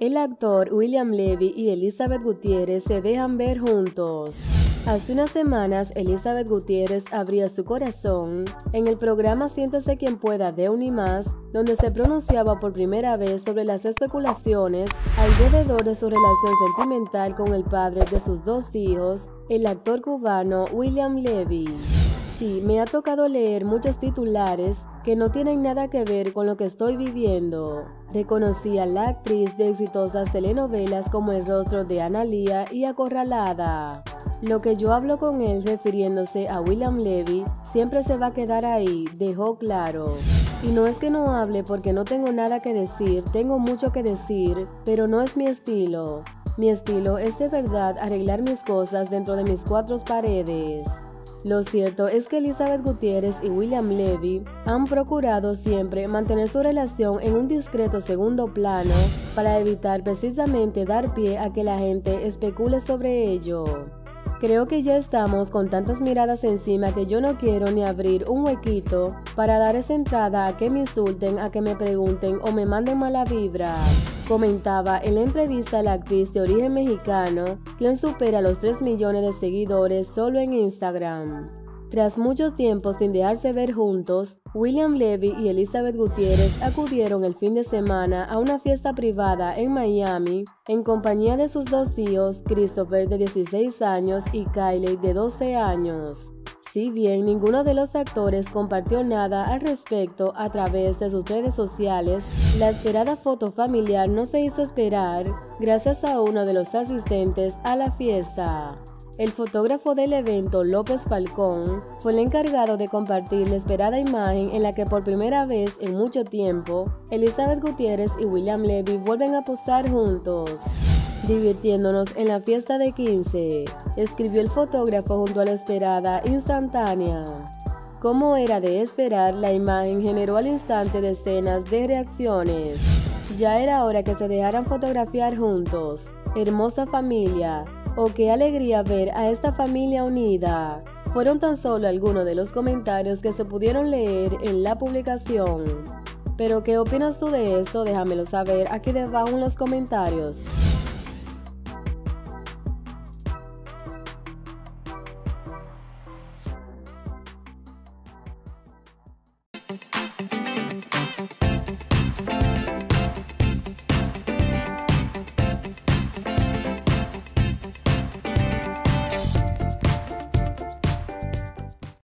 El actor William Levy y Elizabeth Gutiérrez se dejan ver juntos. Hace unas semanas, Elizabeth Gutiérrez abría su corazón en el programa Siéntese quien pueda de Unimás, donde se pronunciaba por primera vez sobre las especulaciones alrededor de su relación sentimental con el padre de sus dos hijos, el actor cubano William Levy. Sí, me ha tocado leer muchos titulares que no tienen nada que ver con lo que estoy viviendo. Reconocí a la actriz de exitosas telenovelas como El rostro de Analía y Acorralada. Lo que yo hablo con él refiriéndose a William Levy siempre se va a quedar ahí, dejó claro. Y no es que no hable porque no tengo nada que decir, tengo mucho que decir, pero no es mi estilo. Mi estilo es de verdad arreglar mis cosas dentro de mis cuatro paredes. Lo cierto es que Elizabeth Gutiérrez y William Levy han procurado siempre mantener su relación en un discreto segundo plano para evitar precisamente dar pie a que la gente especule sobre ello. Creo que ya estamos con tantas miradas encima que yo no quiero ni abrir un huequito para dar esa entrada a que me insulten, a que me pregunten o me manden mala vibra. Comentaba en la entrevista a la actriz de origen mexicano, quien supera los 3 millones de seguidores solo en Instagram. Tras mucho tiempo sin dejarse ver juntos, William Levy y Elizabeth Gutiérrez acudieron el fin de semana a una fiesta privada en Miami en compañía de sus dos hijos, Christopher de 16 años y Kylie de 12 años. Si bien ninguno de los actores compartió nada al respecto a través de sus redes sociales, la esperada foto familiar no se hizo esperar gracias a uno de los asistentes a la fiesta. El fotógrafo del evento, López Falcón, fue el encargado de compartir la esperada imagen en la que por primera vez en mucho tiempo, Elizabeth Gutiérrez y William Levy vuelven a posar juntos divirtiéndonos en la fiesta de 15, escribió el fotógrafo junto a la esperada instantánea. Como era de esperar, la imagen generó al instante decenas de reacciones. Ya era hora que se dejaran fotografiar juntos. Hermosa familia. Oh, qué alegría ver a esta familia unida. Fueron tan solo algunos de los comentarios que se pudieron leer en la publicación. Pero, ¿qué opinas tú de esto? Déjamelo saber aquí debajo en los comentarios.